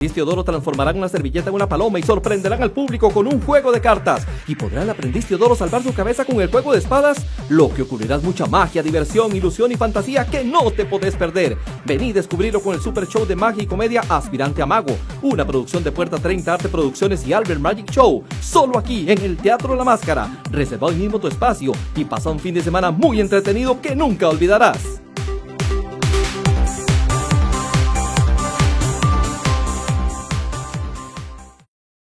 aprendiz Teodoro transformarán una servilleta en una paloma y sorprenderán al público con un juego de cartas. ¿Y podrá el aprendiz Teodoro salvar su cabeza con el juego de espadas? Lo que ocurrirá es mucha magia, diversión, ilusión y fantasía que no te podés perder. Vení a descubrirlo con el super show de magia y comedia Aspirante a Mago, una producción de Puerta 30 Arte Producciones y Albert Magic Show, solo aquí en el Teatro La Máscara. Reserva hoy mismo tu espacio y pasa un fin de semana muy entretenido que nunca olvidarás.